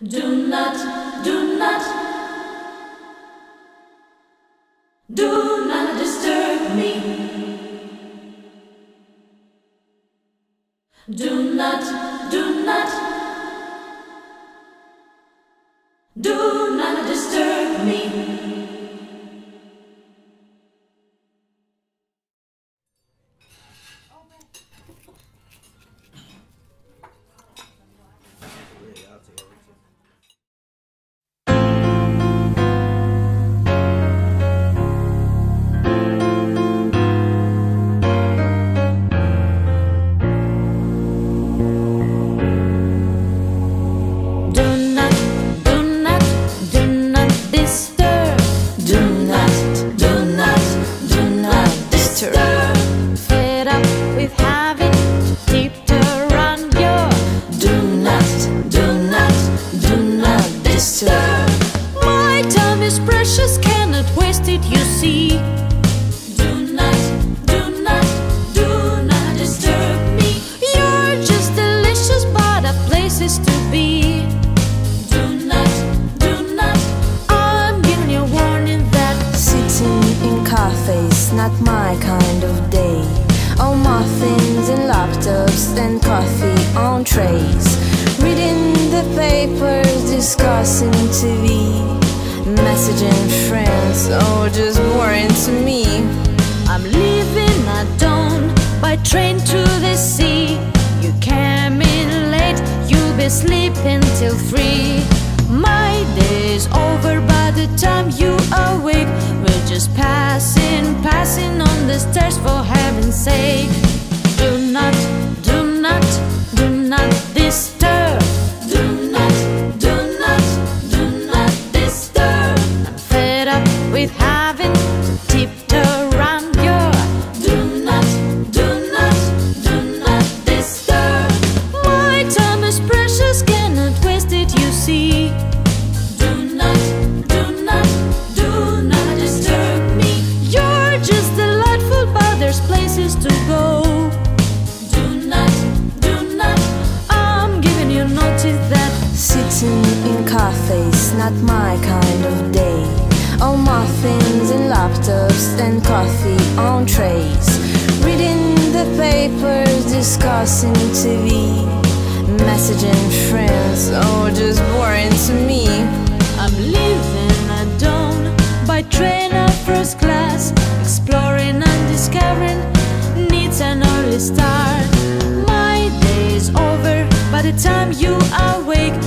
Do not, do not, do not disturb me. Do not, do not, do not disturb me. Is precious, cannot waste it, you see. Do not, do not, do not disturb me. You're just delicious, but a places to be. Do not, do not, I'm giving you a warning that Sitting in cafes, not my kind of day. All muffins and laptops and coffee on trays. Reading the papers, discussing TV. Messaging friends, oh, just boring to me. I'm leaving at dawn by train to the sea. You came in late, you'll be sleeping till three. My day's over by the time you awake. We're just passing, passing on the stairs for heaven's sake. See. Do not, do not, do not disturb me. You're just delightful, but there's places to go. Do not, do not, I'm giving you notice that Sitting in cafes, not my kind of day. All muffins and laptops and coffee on trays. Reading the papers, discussing TV. Messaging friends, oh, just boring to me. I'm leaving dawn by train or first class, exploring and discovering needs an early start. My day is over by the time you awake.